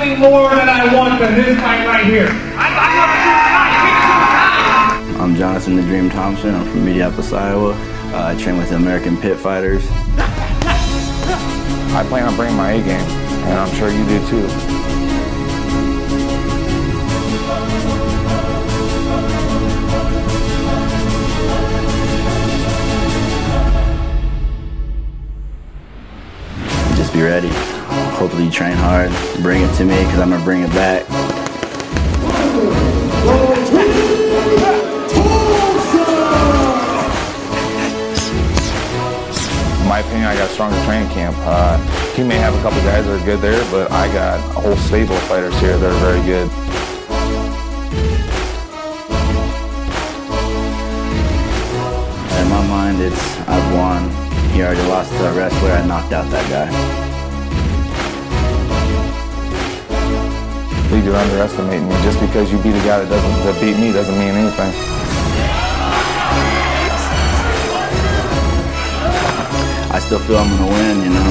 nothing more that I want than this fight right here. I'm Jonathon the Dream Thomson. I'm from Minneapolis, Iowa. Uh, I train with the American Pit Fighters. I plan on bringing my A game, and I'm sure you do too. Just be ready. Hopefully you train hard. Bring it to me because I'm going to bring it back. In my opinion, I got stronger training camp. Uh, he may have a couple guys that are good there, but I got a whole stable of fighters here that are very good. In my mind, it's I've won. He already lost to a wrestler. I knocked out that guy. Lee, you're underestimating me. Just because you beat a guy that doesn't that beat me doesn't mean anything. I still feel I'm to win, you know.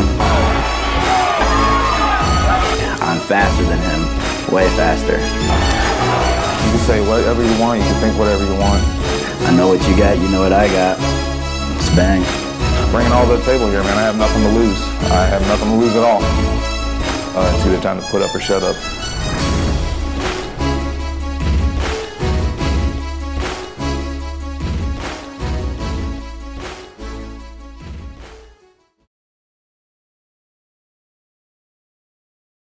I'm faster than him. Way faster. You can say whatever you want. You can think whatever you want. I know what you got. You know what I got. It's bang. Bringing all to the table here, man. I have nothing to lose. I have nothing to lose at all. Uh, it's either time to put up or shut up. Bye.